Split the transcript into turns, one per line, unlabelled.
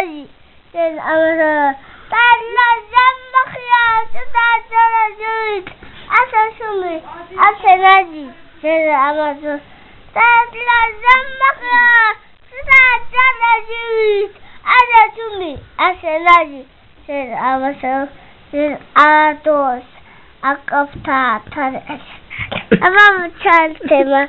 البر للأمر بل الذنب خيانة الدرجات أسسمي أسندي للأمر بل الذنب خيانة الدرجات أسسمي أسندي للأمر للأردوس أقفتها ترأس أمام تشالتما